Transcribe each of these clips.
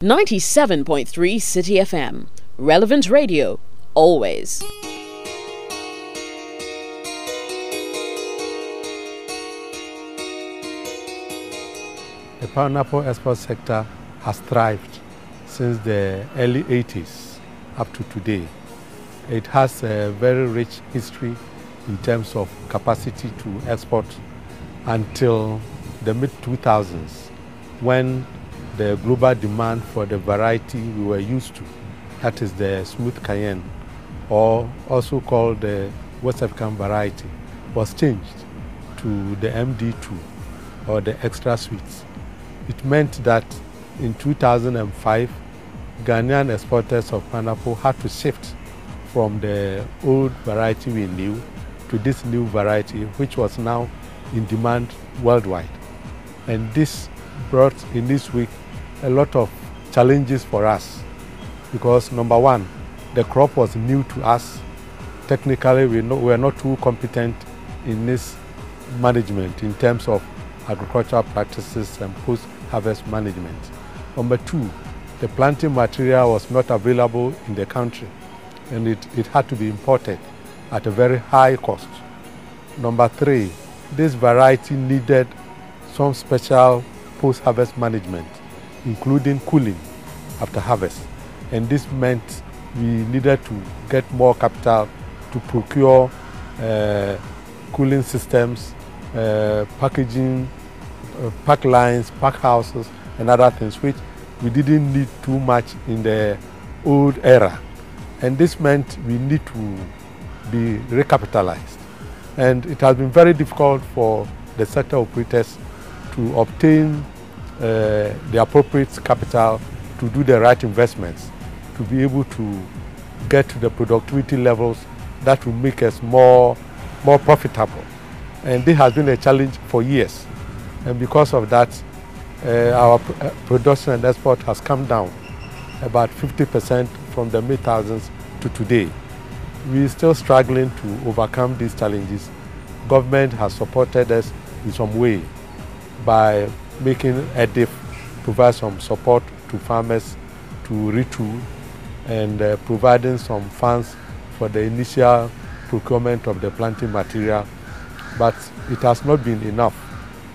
97.3 Citi FM. Relevant radio, always. The pineapple export sector has thrived since the early 80s up to today. It has a very rich history in terms of capacity to export until the mid 2000s when the global demand for the variety we were used to, that is the smooth cayenne, or also called the West African variety, was changed to the MD2 or the extra sweets. It meant that in 2005, Ghanaian exporters of pineapple had to shift from the old variety we knew to this new variety, which was now in demand worldwide. And this brought in this week a lot of challenges for us because number one, the crop was new to us. Technically, we, know, we are not too competent in this management in terms of agricultural practices and post-harvest management. Number two, the planting material was not available in the country and it, it had to be imported at a very high cost. Number three, this variety needed some special post-harvest management, including cooling after harvest. And this meant we needed to get more capital to procure uh, cooling systems, uh, packaging, uh, pack lines, pack houses, and other things, which we didn't need too much in the old era. And this meant we need to be recapitalized. And it has been very difficult for the sector operators to obtain uh, the appropriate capital to do the right investments, to be able to get to the productivity levels that will make us more, more profitable. And this has been a challenge for years. And because of that, uh, our uh, production and export has come down about 50% from the mid thousands to today. We're still struggling to overcome these challenges. Government has supported us in some way by making EDIF provide some support to farmers to retool and uh, providing some funds for the initial procurement of the planting material. But it has not been enough.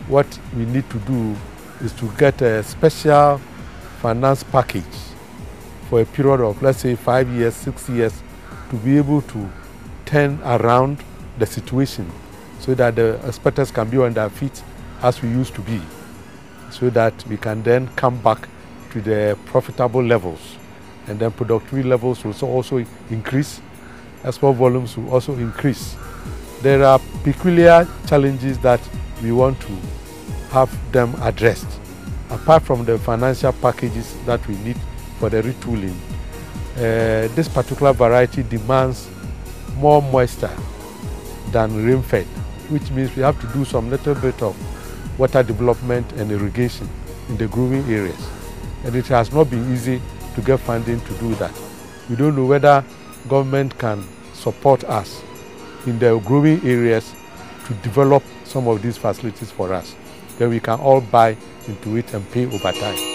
What we need to do is to get a special finance package for a period of, let's say, five years, six years, to be able to turn around the situation so that the exporters can be on their feet as we used to be, so that we can then come back to the profitable levels. And then productivity levels will also increase, export volumes will also increase. There are peculiar challenges that we want to have them addressed. Apart from the financial packages that we need for the retooling, uh, this particular variety demands more moisture than rain-fed, which means we have to do some little bit of water development and irrigation in the growing areas. And it has not been easy to get funding to do that. We don't know whether government can support us in the growing areas to develop some of these facilities for us. Then we can all buy into it and pay over time.